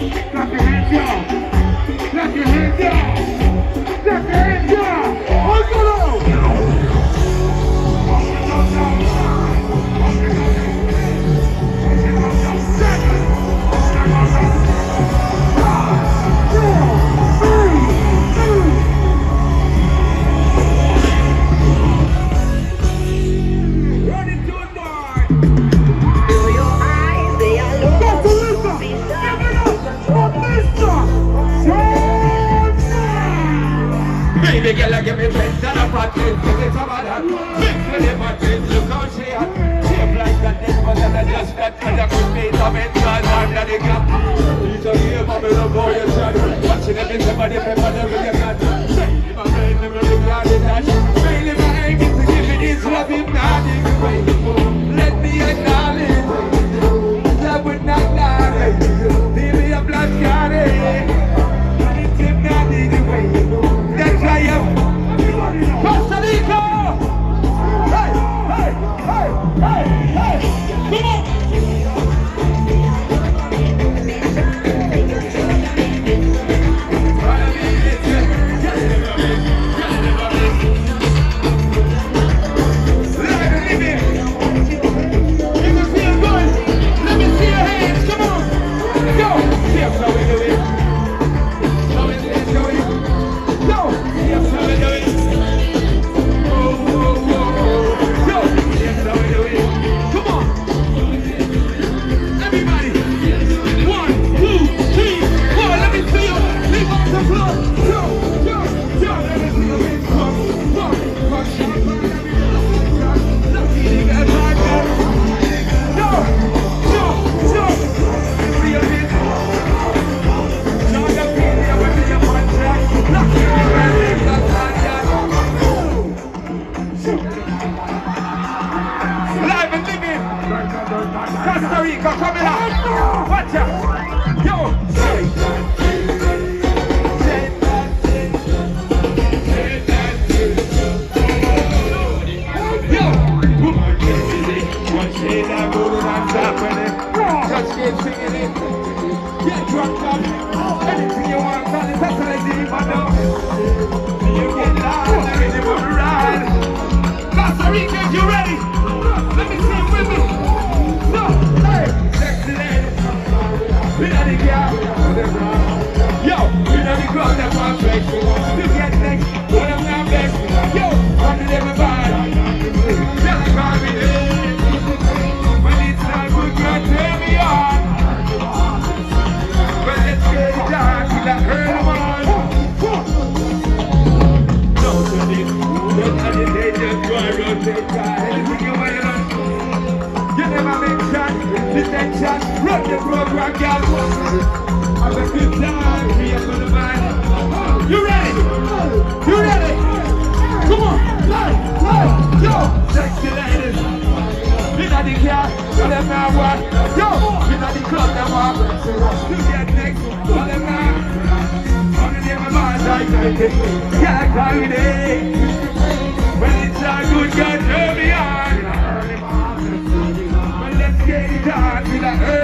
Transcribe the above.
la silencio, la silencio. Baby girl, I give me ten to the party. Give me some of that. Mix with the party. Look how she hot. Shape like a dick, but then I just to the quick beat of it. Cause I'm not the gap. He's a real mommy, love how you shot. Watching every somebody, pepper, never get got. Say, my brain, never regarded that. Really, my aim is to give me this love, if not, let me On it. Keep singing it. Get drunk up. Anything you want, call it. That's my dog. You get loud. The rhythm of the ride. Costa Rica, you ready? Let me see you with me. So, hey, sexy lady. We know the girl. Yo, we know the girl listen shot, run the for the man. You ready? You ready? Come good God, turn me on. well let's get it on till I